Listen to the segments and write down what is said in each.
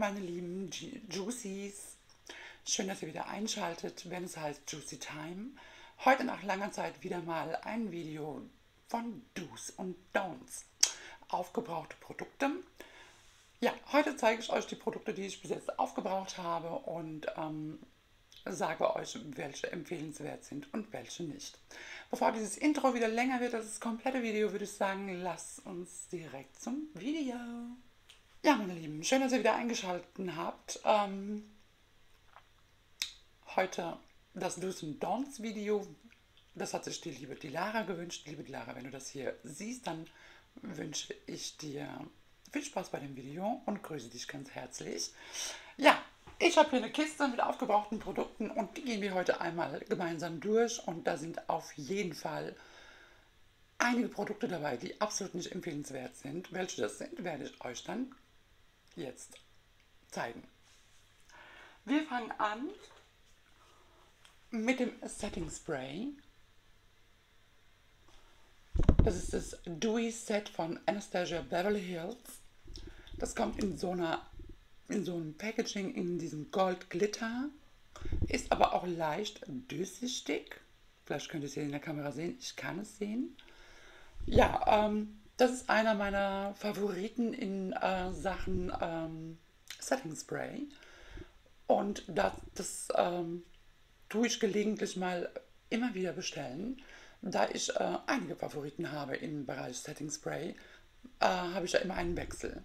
meine lieben Ju- Juicies. Schön, dass ihr wieder einschaltet, wenn es heißt Juicy Time. Heute nach langer Zeit wieder mal ein Video von Do's und Don'ts. Aufgebrauchte Produkte. Ja, heute zeige ich euch die Produkte, die ich bis jetzt aufgebraucht habe und ähm, sage euch, welche empfehlenswert sind und welche nicht. Bevor dieses Intro wieder länger wird als das komplette Video, würde ich sagen, lasst uns direkt zum Video. Ja, meine Lieben, schön, dass ihr wieder eingeschaltet habt. Ähm, heute das Do's und Don'ts Video. Das hat sich die liebe Dilara gewünscht. Liebe Dilara, wenn du das hier siehst, dann wünsche ich dir viel Spaß bei dem Video und grüße dich ganz herzlich. Ja, ich habe hier eine Kiste mit aufgebrauchten Produkten und die gehen wir heute einmal gemeinsam durch und da sind auf jeden Fall einige Produkte dabei, die absolut nicht empfehlenswert sind. Welche das sind, werde ich euch dann jetzt zeigen. Wir fangen an mit dem Setting Spray. Das ist das Dewy Set von Anastasia Beverly Hills. Das kommt in so einer in so einem Packaging in diesem Gold Glitter. Ist aber auch leicht durchsichtig. Vielleicht könnt ihr es hier in der Kamera sehen. Ich kann es sehen. Ja, ähm, das ist einer meiner Favoriten in äh, Sachen ähm, Setting Spray. Und das, das ähm, tue ich gelegentlich mal immer wieder bestellen. Da ich äh, einige Favoriten habe im Bereich Setting Spray, äh, habe ich ja immer einen Wechsel.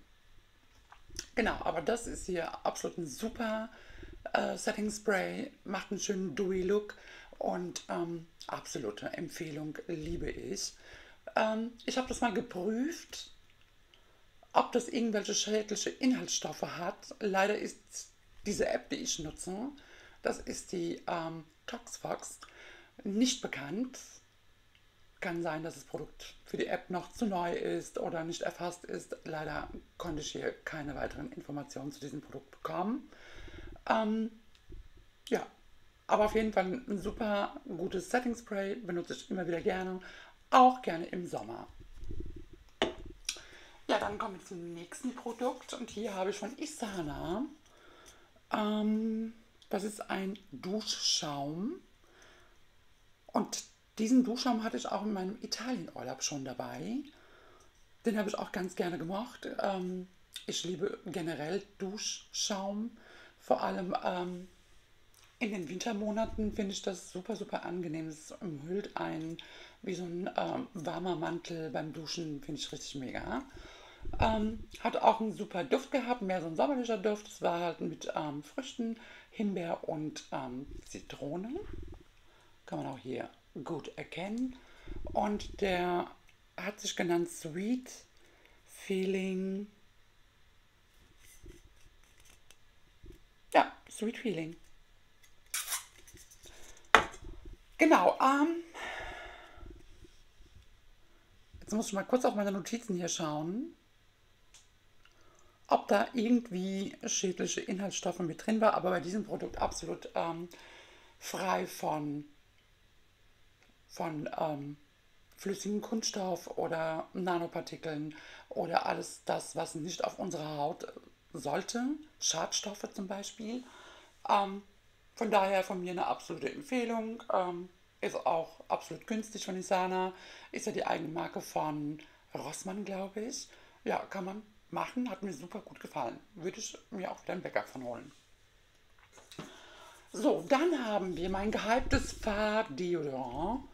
Genau, aber das ist hier absolut ein super äh, Setting Spray, macht einen schönen Dewy Look und ähm, absolute Empfehlung, liebe ich. Ähm, ich habe das mal geprüft, ob das irgendwelche schädliche Inhaltsstoffe hat. Leider ist diese App, die ich nutze, das ist die ähm, ToxFox, nicht bekannt. Kann sein, dass das Produkt für die App noch zu neu ist oder nicht erfasst ist. Leider konnte ich hier keine weiteren Informationen zu diesem Produkt bekommen. Ähm, ja, aber auf jeden Fall ein super gutes Setting Spray, benutze ich immer wieder gerne, auch gerne im Sommer. Ja, dann kommen wir zum nächsten Produkt und hier habe ich von Isana. Ähm, das ist ein Duschschaum und diesen Duschschaum hatte ich auch in meinem Italienurlaub schon dabei. Den habe ich auch ganz gerne gemocht. Ähm, ich liebe generell Duschschaum. Vor allem ähm, in den Wintermonaten finde ich das super, super angenehm. Es umhüllt einen wie so ein ähm, warmer Mantel beim Duschen. Finde ich richtig mega. Ähm, hat auch einen super Duft gehabt, mehr so ein sommerlicher Duft. Es war halt mit ähm, Früchten, Himbeer und ähm, Zitrone. Kann man auch hier gut erkennen. Und der hat sich genannt Sweet Feeling. Ja, Sweet Feeling. Genau. Ähm, jetzt muss ich mal kurz auf meine Notizen hier schauen, ob da irgendwie schädliche Inhaltsstoffe mit drin war. Aber bei diesem Produkt absolut ähm, frei von von ähm, flüssigem Kunststoff oder Nanopartikeln oder alles das, was nicht auf unserer Haut sollte, Schadstoffe zum Beispiel. Ähm, von daher von mir eine absolute Empfehlung. Ähm, ist auch absolut günstig von Isana. Ist ja die eigene Marke von Rossmann, glaube ich. Ja, kann man machen. Hat mir super gut gefallen. Würde ich mir auch wieder einen Backup von holen. So, dann haben wir mein gehyptes Farbdeodorant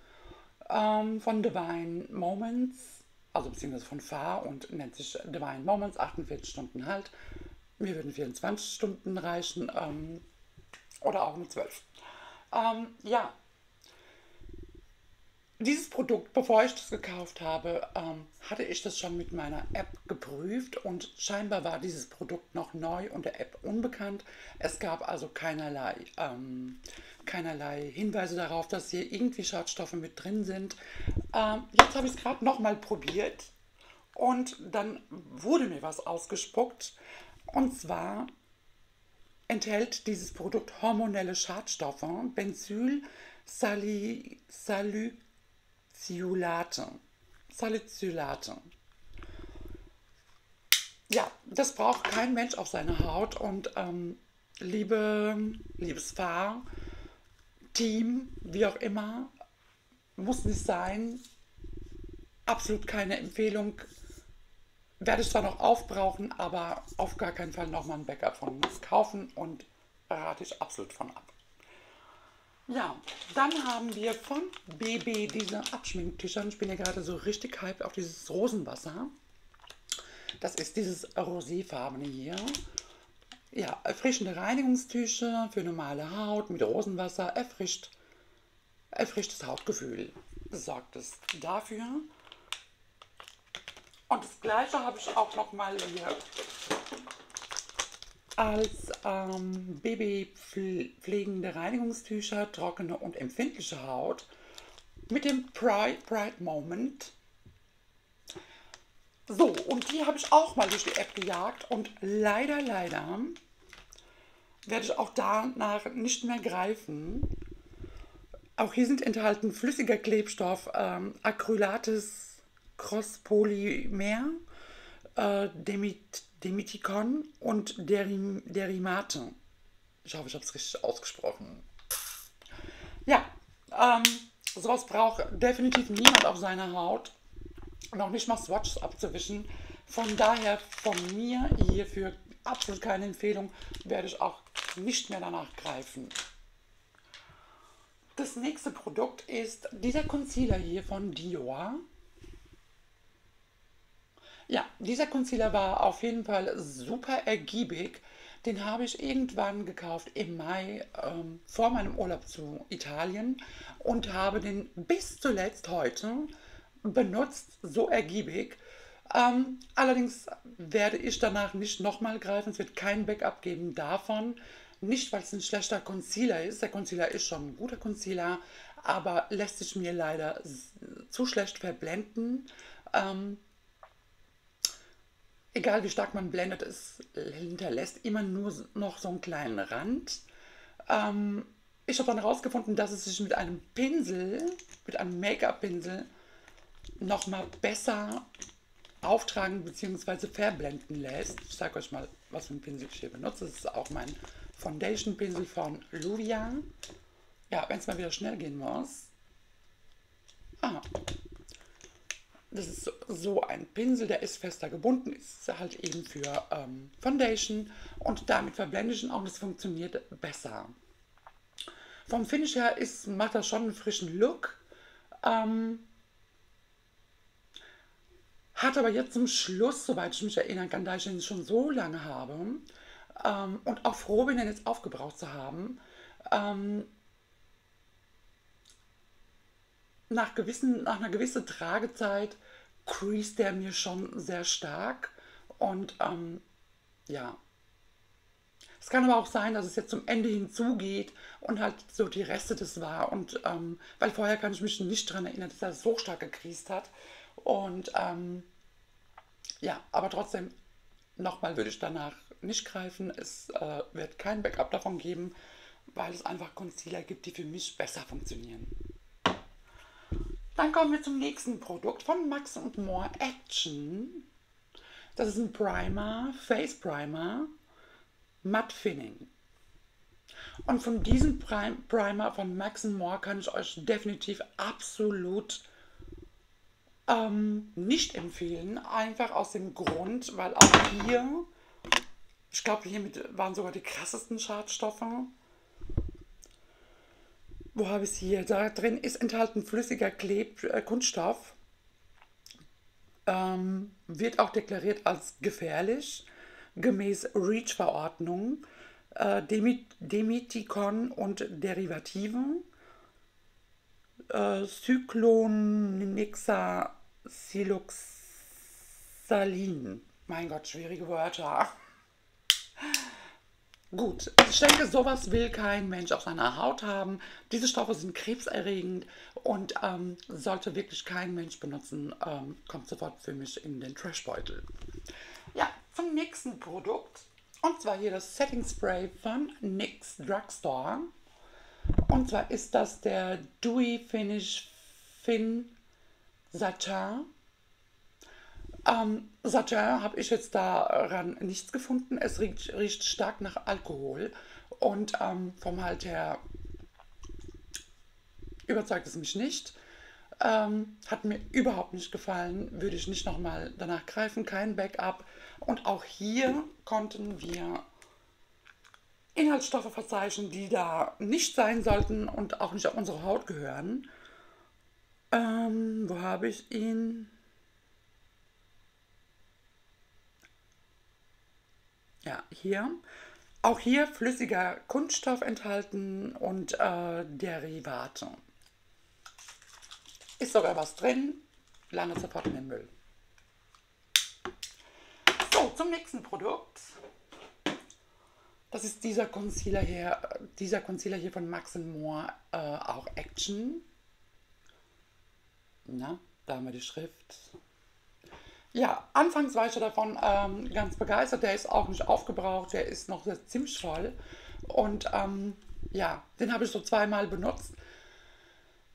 ähm, von Divine Moments, also beziehungsweise von Fahr und nennt sich Divine Moments, 48 Stunden halt. Mir würden 24 Stunden reichen ähm, oder auch nur 12. Ähm, ja, dieses Produkt, bevor ich das gekauft habe, ähm, hatte ich das schon mit meiner App geprüft und scheinbar war dieses Produkt noch neu und der App unbekannt. Es gab also keinerlei, ähm, keinerlei Hinweise darauf, dass hier irgendwie Schadstoffe mit drin sind. Ähm, jetzt habe ich es gerade nochmal probiert und dann wurde mir was ausgespuckt. Und zwar enthält dieses Produkt hormonelle Schadstoffe, Benzyl, Sali, Salicylate. Salicylate. ja, das braucht kein Mensch auf seiner Haut. Und ähm, liebe, liebes Paar, Team, wie auch immer, muss nicht sein. Absolut keine Empfehlung. Werde ich zwar noch aufbrauchen, aber auf gar keinen Fall nochmal ein Backup von kaufen und rate ich absolut von ab. Ja, dann haben wir von BB diese Abschminktücher. Ich bin ja gerade so richtig hype auf dieses Rosenwasser. Das ist dieses roséfarbene hier. Ja, erfrischende Reinigungstücher für normale Haut mit Rosenwasser erfrischt, das Hautgefühl. Sorgt es dafür. Und das gleiche habe ich auch noch mal hier als ähm, Babypflegende Reinigungstücher, trockene und empfindliche Haut mit dem Pride, Pride Moment. So, und die habe ich auch mal durch die App gejagt und leider, leider werde ich auch danach nicht mehr greifen. Auch hier sind enthalten flüssiger Klebstoff, ähm, Acrylates Crosspolymer, äh, Demit Demitikon und Derim, Derimate. Ich hoffe, ich habe es richtig ausgesprochen. Ja, ähm, sowas braucht definitiv niemand auf seiner Haut. Noch nicht mal Swatches abzuwischen. Von daher von mir hierfür absolut keine Empfehlung. Werde ich auch nicht mehr danach greifen. Das nächste Produkt ist dieser Concealer hier von Dior. Ja, dieser Concealer war auf jeden Fall super ergiebig. Den habe ich irgendwann gekauft im Mai ähm, vor meinem Urlaub zu Italien und habe den bis zuletzt heute benutzt, so ergiebig. Ähm, allerdings werde ich danach nicht nochmal greifen. Es wird kein Backup geben davon. Nicht, weil es ein schlechter Concealer ist. Der Concealer ist schon ein guter Concealer, aber lässt sich mir leider zu schlecht verblenden. Ähm, egal wie stark man blendet, es hinterlässt immer nur noch so einen kleinen Rand. Ähm, ich habe dann herausgefunden, dass es sich mit einem Pinsel, mit einem Make-up-Pinsel, nochmal besser auftragen bzw. verblenden lässt. Ich zeige euch mal, was für ein Pinsel ich hier benutze. Das ist auch mein Foundation-Pinsel von Luvia. Ja, wenn es mal wieder schnell gehen muss. Ah, das ist so ein Pinsel, der ist fester gebunden, ist halt eben für ähm, Foundation und damit verblende ich ihn auch, das funktioniert besser. Vom Finish her ist, macht er schon einen frischen Look. Ähm, hat aber jetzt zum Schluss, soweit ich mich erinnern kann, da ich ihn schon so lange habe ähm, und auch froh bin, ihn jetzt aufgebraucht zu haben, ähm, nach, gewissen, nach einer gewissen Tragezeit creased der mir schon sehr stark. Und ähm, ja, es kann aber auch sein, dass es jetzt zum Ende hinzugeht und halt so die Reste des war. Und ähm, weil vorher kann ich mich nicht daran erinnern, dass er so stark gekriest hat. Und ähm, ja, aber trotzdem, nochmal würde ich danach nicht greifen. Es äh, wird kein Backup davon geben, weil es einfach Concealer gibt, die für mich besser funktionieren. Dann kommen wir zum nächsten Produkt von Max More Action. Das ist ein Primer, Face Primer, Matte Finning. Und von diesem Primer von Max More kann ich euch definitiv absolut ähm, nicht empfehlen. Einfach aus dem Grund, weil auch hier, ich glaube, hier waren sogar die krassesten Schadstoffe wo habe ich es hier? Da drin ist enthalten flüssiger Kleb äh, Kunststoff. Ähm, wird auch deklariert als gefährlich, gemäß REACH-Verordnung, äh, Demit Demitikon und Derivativen, äh, Cyclonixaciloxalin. Mein Gott, schwierige Wörter. Gut, ich denke, sowas will kein Mensch auf seiner Haut haben. Diese Stoffe sind krebserregend und ähm, sollte wirklich kein Mensch benutzen. Ähm, kommt sofort für mich in den Trashbeutel. Ja, zum nächsten Produkt. Und zwar hier das Setting Spray von NYX Drugstore. Und zwar ist das der Dewy Finish Fin Satin. Ähm, Satin habe ich jetzt daran nichts gefunden. Es riecht, riecht stark nach Alkohol und ähm, vom Halt her überzeugt es mich nicht. Ähm, hat mir überhaupt nicht gefallen, würde ich nicht nochmal danach greifen, kein Backup. Und auch hier konnten wir Inhaltsstoffe verzeichnen, die da nicht sein sollten und auch nicht auf unsere Haut gehören. Ähm, wo habe ich ihn? Ja, hier. Auch hier flüssiger Kunststoff enthalten und äh, Derivate. Ist sogar was drin, lange sofort in den Müll. So, zum nächsten Produkt. Das ist dieser Concealer hier, dieser Concealer hier von Max Moore, äh, auch Action. Na, da haben wir die Schrift. Ja, anfangs war ich davon ähm, ganz begeistert. Der ist auch nicht aufgebraucht, der ist noch ziemlich voll. Und ähm, ja, den habe ich so zweimal benutzt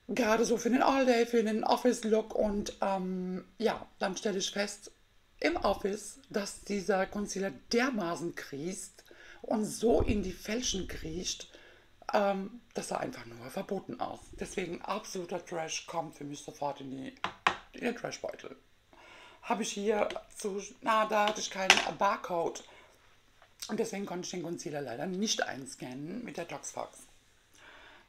gerade so für den All-Day, für den Office-Look. Und ähm, ja, dann stelle ich fest im Office, dass dieser Concealer dermaßen kriest und so in die Fälschen kriecht, ähm, das sah einfach nur verboten aus. Deswegen absoluter Trash kommt für mich sofort in, die, in den Trashbeutel. Habe ich hier zu, na, da hatte ich keinen Barcode. Und deswegen konnte ich den Concealer leider nicht einscannen mit der Toxfox.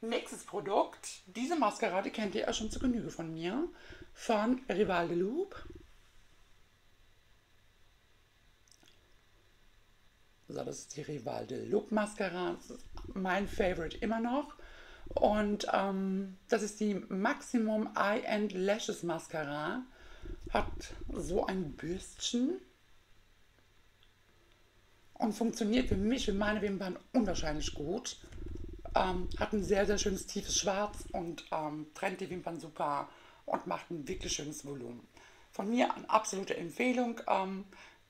Nächstes Produkt. Diese Mascara, die kennt ihr ja schon zu Genüge von mir. Von Rival de Loop. So, das ist die Rival de Loop Mascara. Mein Favorite immer noch. Und ähm, das ist die Maximum Eye and Lashes Mascara. Hat so ein Bürstchen. Und funktioniert für mich, für meine Wimpern unwahrscheinlich gut. Ähm, hat ein sehr, sehr schönes tiefes Schwarz und ähm, trennt die Wimpern super und macht ein wirklich schönes Volumen. Von mir eine absolute Empfehlung. Ähm,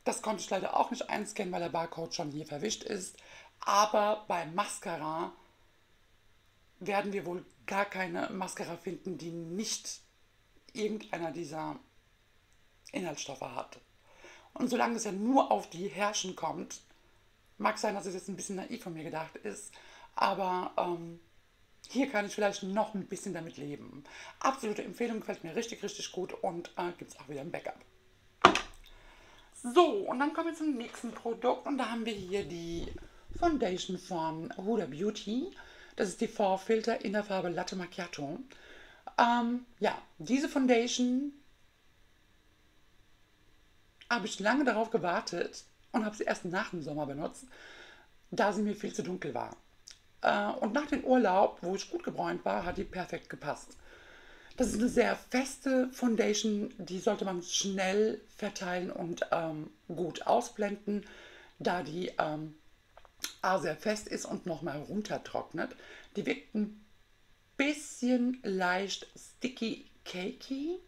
das konnte ich leider auch nicht einscannen, weil der Barcode schon hier verwischt ist. Aber bei Mascara werden wir wohl gar keine Mascara finden, die nicht irgendeiner dieser Inhaltsstoffe hat. Und solange es ja nur auf die Herrschen kommt, mag sein, dass es jetzt ein bisschen naiv von mir gedacht ist, aber ähm, hier kann ich vielleicht noch ein bisschen damit leben. Absolute Empfehlung, gefällt mir richtig, richtig gut und äh, gibt es auch wieder ein Backup. So, und dann kommen wir zum nächsten Produkt und da haben wir hier die Foundation von Huda Beauty. Das ist die Vorfilter in der Farbe Latte Macchiato. Ähm, ja, diese Foundation habe ich lange darauf gewartet und habe sie erst nach dem Sommer benutzt, da sie mir viel zu dunkel war. Äh, und nach dem Urlaub, wo ich gut gebräunt war, hat die perfekt gepasst. Das ist eine sehr feste Foundation, die sollte man schnell verteilen und ähm, gut ausblenden, da die ähm, A sehr fest ist und nochmal runtertrocknet. Die wirkt ein bisschen leicht sticky cakey.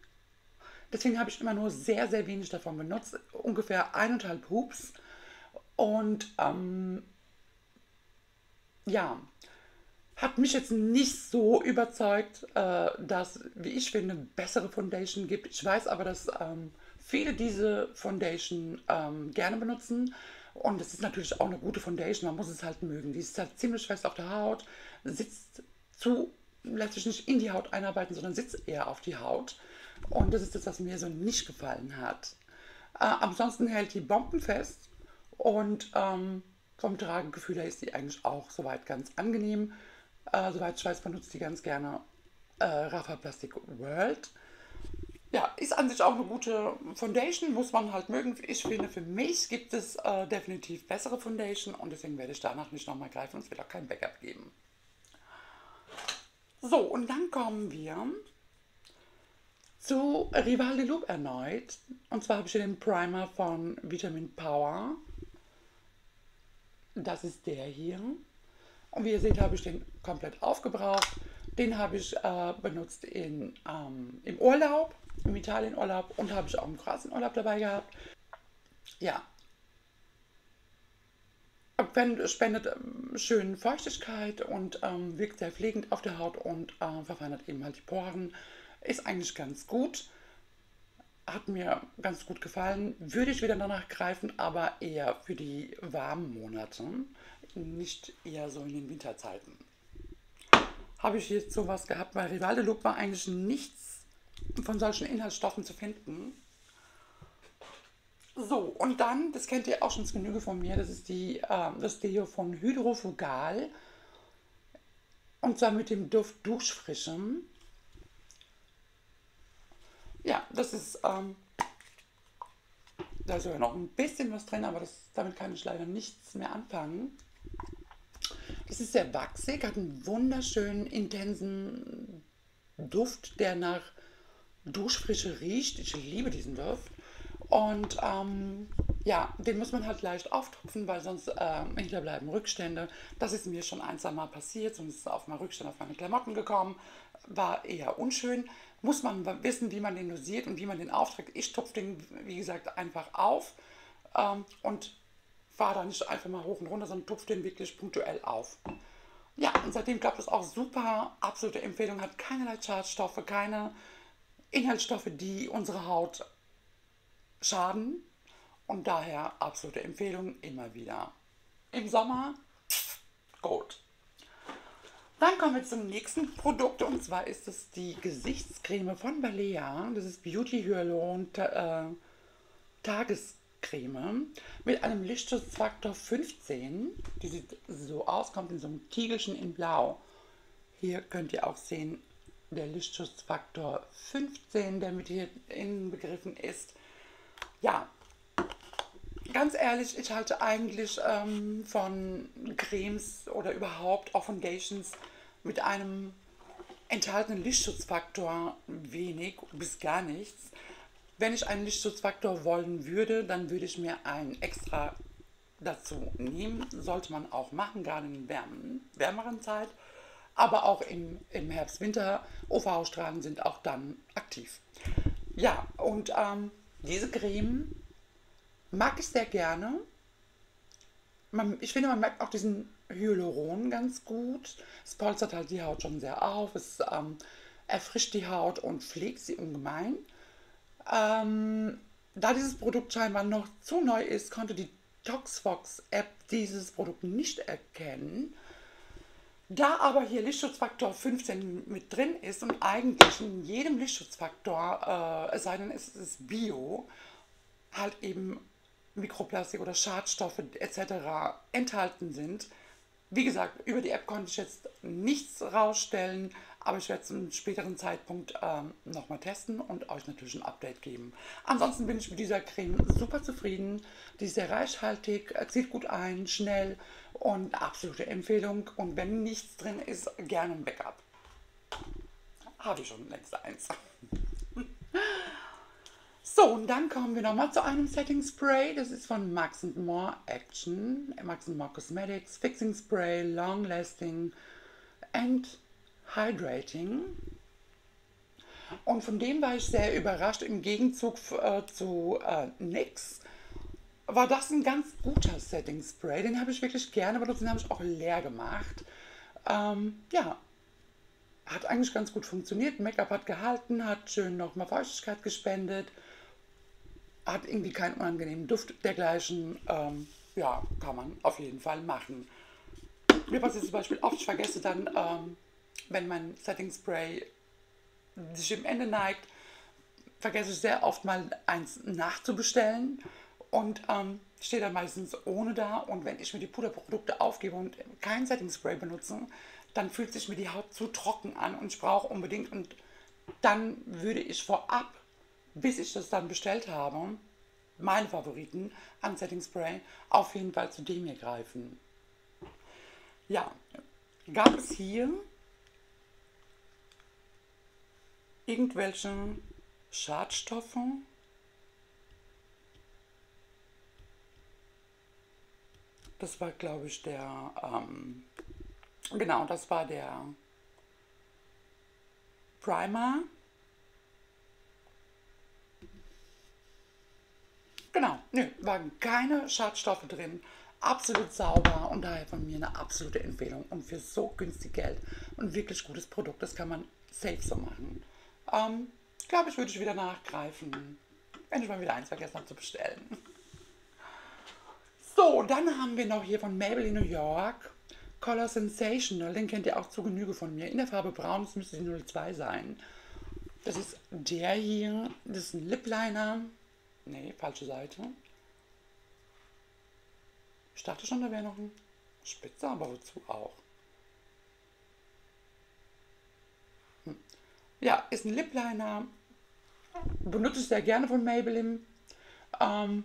Deswegen habe ich immer nur sehr, sehr wenig davon benutzt. Ungefähr eineinhalb Hubs. Und ähm, ja, hat mich jetzt nicht so überzeugt, äh, dass, wie ich finde, bessere Foundation gibt. Ich weiß aber, dass ähm, viele diese Foundation ähm, gerne benutzen. Und es ist natürlich auch eine gute Foundation, man muss es halt mögen. Die ist halt ziemlich fest auf der Haut, sitzt zu, lässt sich nicht in die Haut einarbeiten, sondern sitzt eher auf die Haut. Und das ist das, was mir so nicht gefallen hat. Äh, ansonsten hält die Bomben fest und ähm, vom Tragegefühl her ist die eigentlich auch soweit ganz angenehm. Äh, soweit ich weiß, benutzt die ganz gerne äh, Rafa Plastic World. Ja, ist an sich auch eine gute Foundation, muss man halt mögen. Ich finde, für mich gibt es äh, definitiv bessere Foundation und deswegen werde ich danach nicht nochmal greifen und es wird auch kein Backup geben. So, und dann kommen wir zu Rival de Loop erneut. Und zwar habe ich hier den Primer von Vitamin Power. Das ist der hier. Und wie ihr seht, habe ich den komplett aufgebraucht. Den habe ich äh, benutzt in, ähm, im Urlaub, im Italienurlaub und habe ich auch im Kroatienurlaub dabei gehabt. Ja. Spendet ähm, schön Feuchtigkeit und ähm, wirkt sehr pflegend auf der Haut und äh, verfeinert eben halt die Poren. Ist eigentlich ganz gut. hat mir ganz gut gefallen. Würde ich wieder danach greifen, aber eher für die warmen Monate, nicht eher so in den Winterzeiten. Habe ich jetzt sowas gehabt, weil Rivalde Look war eigentlich nichts von solchen Inhaltsstoffen zu finden. So, und dann, das kennt ihr auch schon zu Genüge von mir, das ist die, äh, das Deo von Hydrofugal. Und zwar mit dem Duft Duschfrischem. Ja, das ist, ähm, da ist ja noch ein bisschen was drin, aber das, damit kann ich leider nichts mehr anfangen. Das ist sehr wachsig, hat einen wunderschönen, intensen Duft, der nach Duschfrische riecht. Ich liebe diesen Duft. Und ähm, ja, den muss man halt leicht auftupfen, weil sonst äh, hinterbleiben Rückstände. Das ist mir schon ein, zwei Mal passiert, sonst ist auf mal Rückstände auf meine Klamotten gekommen. War eher unschön. Muss man wissen, wie man den dosiert und wie man den aufträgt. Ich tupfe den, wie gesagt, einfach auf ähm, und fahre da nicht einfach mal hoch und runter, sondern tupfe den wirklich punktuell auf. Ja, und seitdem klappt es auch super. Absolute Empfehlung, hat keinerlei Schadstoffe, keine Inhaltsstoffe, die unsere Haut schaden. Und daher absolute Empfehlung immer wieder. Im Sommer, gut. Dann kommen wir zum nächsten Produkt und zwar ist es die Gesichtscreme von Balea. Das ist Beauty Hyaluron äh, Tagescreme mit einem Lichtschutzfaktor 15. Die sieht so aus, kommt in so einem Tiegelchen in Blau. Hier könnt ihr auch sehen, der Lichtschutzfaktor 15, der mit hier inbegriffen ist. Ja, ganz ehrlich, ich halte eigentlich ähm, von Cremes oder überhaupt auch Foundations mit einem enthaltenen Lichtschutzfaktor wenig bis gar nichts. Wenn ich einen Lichtschutzfaktor wollen würde, dann würde ich mir einen extra dazu nehmen. Sollte man auch machen, gerade in der wärmeren Zeit. Aber auch im, im Herbst, Winter, UV-Strahlen sind auch dann aktiv. Ja, und ähm, diese Creme mag ich sehr gerne. Man, ich finde, man merkt auch diesen Hyaluron ganz gut. Es polstert halt die Haut schon sehr auf. Es ähm, erfrischt die Haut und pflegt sie ungemein. Ähm, da dieses Produkt scheinbar noch zu neu ist, konnte die ToxFox-App dieses Produkt nicht erkennen. Da aber hier Lichtschutzfaktor 15 mit drin ist und eigentlich in jedem Lichtschutzfaktor, äh, es sei denn, es ist Bio, halt eben Mikroplastik oder Schadstoffe etc. enthalten sind. Wie gesagt, über die App konnte ich jetzt nichts rausstellen, aber ich werde es zu einem späteren Zeitpunkt ähm, nochmal testen und euch natürlich ein Update geben. Ansonsten bin ich mit dieser Creme super zufrieden. Die ist sehr reichhaltig, zieht gut ein, schnell und absolute Empfehlung. Und wenn nichts drin ist, gerne ein Backup. Habe ich schon längst eins. So, und dann kommen wir nochmal zu einem Setting Spray. Das ist von Max More Action. Max More Cosmetics Fixing Spray, Long Lasting and Hydrating. Und von dem war ich sehr überrascht. Im Gegenzug äh, zu äh, NYX war das ein ganz guter Setting Spray. Den habe ich wirklich gerne benutzt, den habe ich auch leer gemacht. Ähm, ja, hat eigentlich ganz gut funktioniert. Make-up hat gehalten, hat schön nochmal Feuchtigkeit gespendet, hat irgendwie keinen unangenehmen Duft dergleichen. Ähm, ja, kann man auf jeden Fall machen. Mir passiert zum Beispiel oft, ich vergesse dann, ähm, wenn mein Setting Spray sich im Ende neigt, vergesse ich sehr oft mal eins nachzubestellen und ähm, stehe dann meistens ohne da. Und wenn ich mir die Puderprodukte aufgebe und kein Setting Spray benutze, dann fühlt sich mir die Haut zu trocken an und ich brauche unbedingt. Und dann würde ich vorab, bis ich das dann bestellt habe, meine Favoriten an Setting Spray auf jeden Fall zu dem hier greifen. Ja, gab es hier irgendwelche Schadstoffe? Das war, glaube ich, der, ähm, genau, das war der Primer. Genau, nö, waren keine Schadstoffe drin. Absolut sauber und daher von mir eine absolute Empfehlung. Und für so günstig Geld und wirklich gutes Produkt, das kann man safe so machen. Ähm, glaube ich, würde ich wieder nachgreifen. wenn ich mal wieder eins vergessen habe zu bestellen. So, dann haben wir noch hier von Maybelline New York Color Sensational. Den kennt ihr auch zu Genüge von mir. In der Farbe Braun, das müsste die 02 sein. Das ist der hier. Das ist ein Lip Liner. Nee, falsche Seite. Ich dachte schon, da wäre noch ein Spitzer, aber wozu auch? Hm. Ja, ist ein Lip Liner. Benutze ich sehr gerne von Maybelline. Ähm,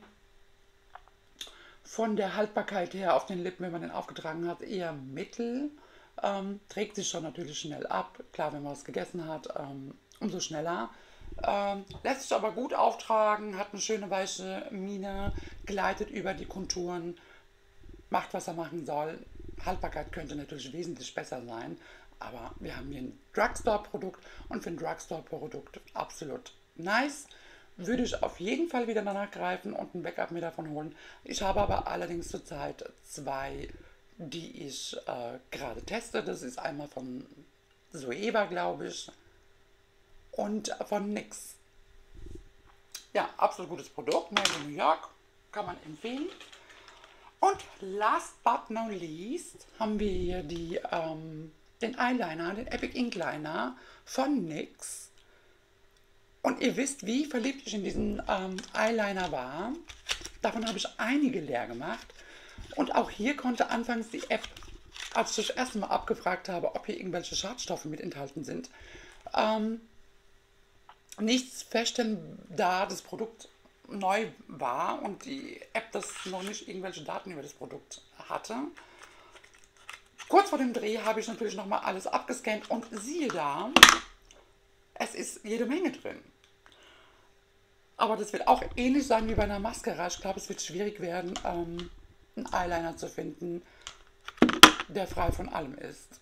von der Haltbarkeit her auf den Lippen, wenn man den aufgetragen hat, eher mittel. Ähm, trägt sich schon natürlich schnell ab. Klar, wenn man was gegessen hat, ähm, umso schneller. Ähm, lässt sich aber gut auftragen, hat eine schöne weiche Mine, gleitet über die Konturen, macht was er machen soll. Haltbarkeit könnte natürlich wesentlich besser sein, aber wir haben hier ein Drugstore-Produkt und für ein Drugstore-Produkt absolut nice würde ich auf jeden Fall wieder danach greifen und ein Backup mir davon holen. Ich habe aber allerdings zurzeit zwei, die ich äh, gerade teste. Das ist einmal von Soeva, glaube ich, und von NYX. Ja, absolut gutes Produkt, Made in New York, kann man empfehlen. Und last but not least haben wir hier die, ähm, den Eyeliner, den Epic Ink Liner von NYX und ihr wisst, wie verliebt ich in diesen ähm, Eyeliner war. Davon habe ich einige leer gemacht. Und auch hier konnte anfangs die App, als ich das erste Mal abgefragt habe, ob hier irgendwelche Schadstoffe mit enthalten sind, ähm, nichts feststellen, da das Produkt neu war und die App das noch nicht irgendwelche Daten über das Produkt hatte. Kurz vor dem Dreh habe ich natürlich nochmal alles abgescannt und siehe da, es ist jede Menge drin. Aber das wird auch ähnlich sein wie bei einer Mascara. Ich glaube, es wird schwierig werden, ähm, einen Eyeliner zu finden, der frei von allem ist.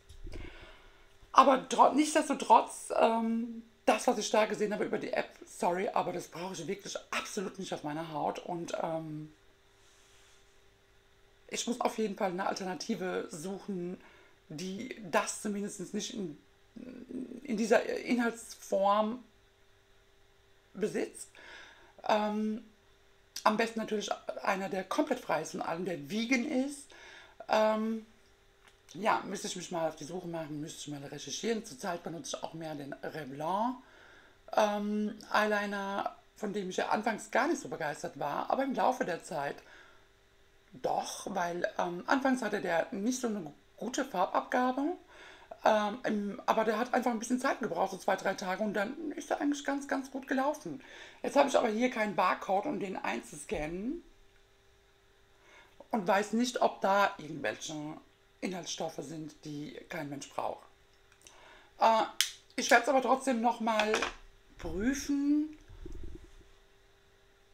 Aber nichtsdestotrotz, ähm, das, was ich da gesehen habe über die App, sorry, aber das brauche ich wirklich absolut nicht auf meiner Haut. Und ähm, ich muss auf jeden Fall eine Alternative suchen, die das zumindest nicht in, in dieser Inhaltsform besitzt. Ähm, am besten natürlich einer, der komplett frei ist von allem, der vegan ist. Ähm, ja, müsste ich mich mal auf die Suche machen, müsste ich mal recherchieren. Zurzeit benutze ich auch mehr den Revlon ähm, Eyeliner, von dem ich ja anfangs gar nicht so begeistert war, aber im Laufe der Zeit doch, weil ähm, anfangs hatte der nicht so eine gute Farbabgabe. Ähm, aber der hat einfach ein bisschen Zeit gebraucht, so zwei, drei Tage, und dann ist er eigentlich ganz, ganz gut gelaufen. Jetzt habe ich aber hier keinen Barcode, um den einzuscannen. Und weiß nicht, ob da irgendwelche Inhaltsstoffe sind, die kein Mensch braucht. Äh, ich werde es aber trotzdem nochmal prüfen.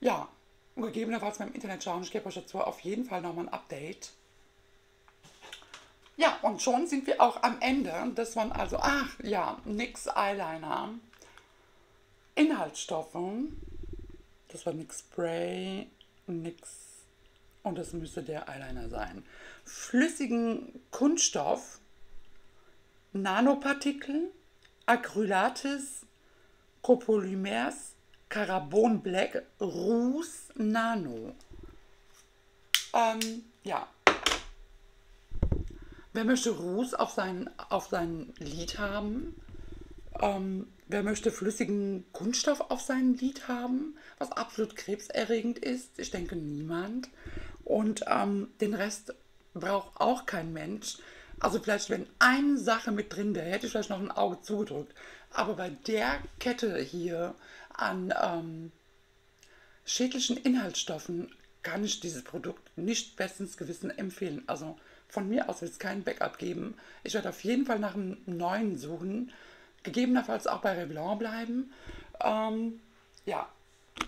Ja, und gegebenenfalls mal im Internet schauen. Ich gebe euch dazu auf jeden Fall nochmal ein Update. Ja, und schon sind wir auch am Ende. Das waren also, ach ja, NYX Eyeliner. Inhaltsstoffe. Das war NYX Spray, NYX und das müsste der Eyeliner sein. Flüssigen Kunststoff, Nanopartikel, Acrylates, Copolymers, Carbon Black, Rouge Nano. Ähm, ja, Wer möchte Ruß auf sein, auf sein Lied haben? Ähm, wer möchte flüssigen Kunststoff auf sein Lied haben, was absolut krebserregend ist? Ich denke niemand. Und ähm, den Rest braucht auch kein Mensch. Also vielleicht, wenn eine Sache mit drin wäre, hätte ich vielleicht noch ein Auge zugedrückt. Aber bei der Kette hier an ähm, schädlichen Inhaltsstoffen kann ich dieses Produkt nicht bestens Gewissen empfehlen. Also von mir aus wird es kein Backup geben. Ich werde auf jeden Fall nach einem neuen suchen. Gegebenenfalls auch bei Revlon bleiben. Ähm, ja,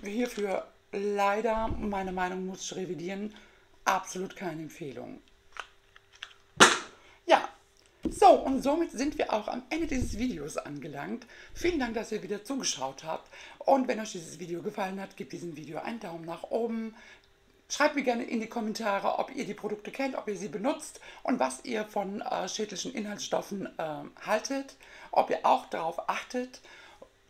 hierfür leider, meine Meinung muss ich revidieren, absolut keine Empfehlung. Ja, so und somit sind wir auch am Ende dieses Videos angelangt. Vielen Dank, dass ihr wieder zugeschaut habt. Und wenn euch dieses Video gefallen hat, gebt diesem Video einen Daumen nach oben. Schreibt mir gerne in die Kommentare, ob ihr die Produkte kennt, ob ihr sie benutzt und was ihr von äh, schädlichen Inhaltsstoffen äh, haltet, ob ihr auch darauf achtet.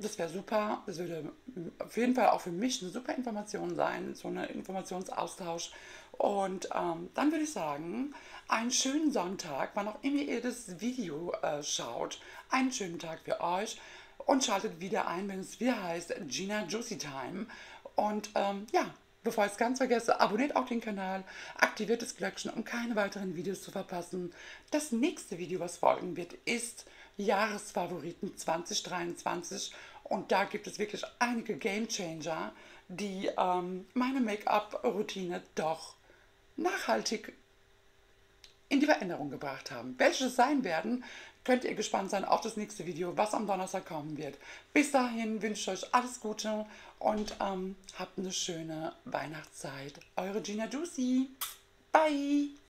Das wäre super. Das würde auf jeden Fall auch für mich eine super Information sein, so ein Informationsaustausch. Und ähm, dann würde ich sagen, einen schönen Sonntag, wann auch immer ihr das Video äh, schaut. Einen schönen Tag für euch und schaltet wieder ein, wenn es wieder heißt Gina Juicy Time. Und ähm, ja, bevor ich es ganz vergesse, abonniert auch den Kanal, aktiviert das Glöckchen, um keine weiteren Videos zu verpassen. Das nächste Video, was folgen wird, ist Jahresfavoriten 2023 und da gibt es wirklich einige Game Changer, die ähm, meine Make-up-Routine doch nachhaltig in die Veränderung gebracht haben. Welche es sein werden, könnt ihr gespannt sein auf das nächste Video, was am Donnerstag kommen wird. Bis dahin wünsche ich euch alles Gute und ähm, habt eine schöne Weihnachtszeit. Eure Gina Juicy. Bye!